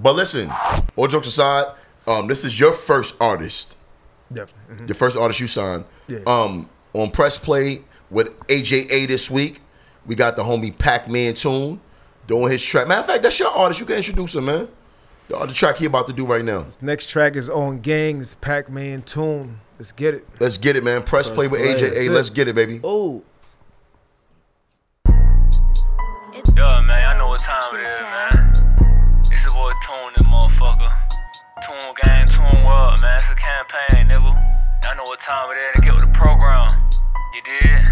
But listen, all jokes aside, um, this is your first artist, Definitely. Mhm. your first artist you signed. Yeah. Um, on press play with AJA this week, we got the homie Pacman Toon doing his track. Matter of fact, that's your artist. You can introduce him, man. The other track he about to do right now. This next track is on Gangs Pacman Toon. Let's get it. Let's get it, man. Press, play with. AJA. That's it. Let's get it, baby. Oh, Yeah, man, I know what time it is, man. Boy Toon, this motherfucker. Toon gang, Toon world, man. It's a campaign, nigga. I know what time it is to get with the program. You did?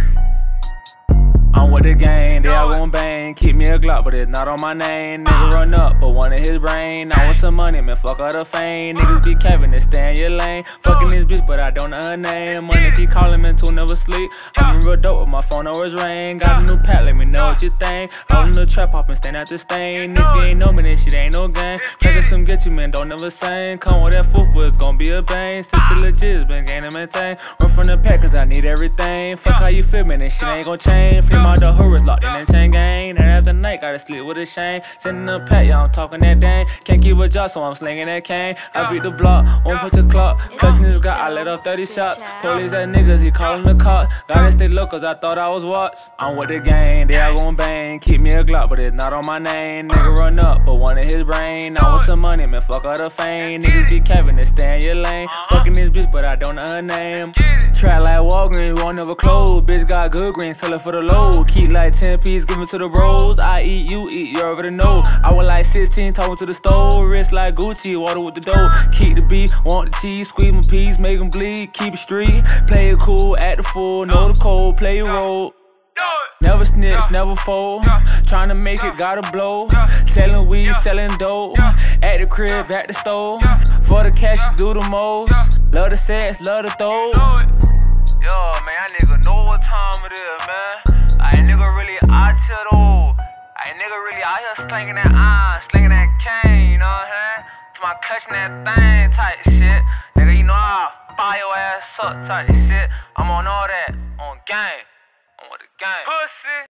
I'm with the gang, they all gon' Keep me a Glock, but it's not on my name. Nigga run up, but one in his brain. I want some money, man, fuck all the fame. Niggas be capping and stay in your lane. Fucking this bitch, but I don't know her name. Money keep calling, man, to never sleep. I'm real dope with my phone always ring. Got a new pack, let me know what you think. In the trap, hopping, stand at the stain. If you ain't know me, then shit ain't no game. Crackers come get you, man, don't never sing. Come with that foot, it's gon' be a bang. Since it legit, been gaining maintain. Run from the pack, cause I need everything. Fuck how you feel, man, this shit ain't gon' change. Free my the horrors locked in the chain gang. Night after night, gotta sleep with a shame. Sending a pack, yeah, I'm talking that dang. Can't keep a job, so I'm slinging that cane. I beat the block, won't put your clock. Clutching this guy, I let off 30 shots. Police at niggas, he calling the cops. Gotta stay low, cause I thought I was watched. I'm with the gang, they all gon' bang. Keep me a Glock, but it's not on my name. Nigga run up, but one in his brain. I want some money, man, fuck all the fame. Niggas be capping and stay in your lane. Fucking this bitch, but I don't know her name. Trap like Walgreens, won't never close. Bitch got good green, sell it for the low. Keep like 10 piece, give it to the I eat, you eat, you already know. I was like 16, talking to the stove. Wrist like Gucci, water with the dough. Keep the beat, want the cheese, squeeze my peas, make them bleed. Keep it street, play it cool, act the fool, know the code, play your role. Never snitch, never fold. Trying to make it, gotta blow. Selling weed, selling dope. At the crib, at the store. For the cash, do the most. Love the sex, love the throw. Yo, man, I nigga know what time it is, man. Ain't nigga really out here slinging that iron, slinging that cane, you know what I'm saying? To my clutching that thing type shit. Nigga, you know I'll fire your ass up type shit. I'm on all that, on gang. I'm with the gang. Pussy.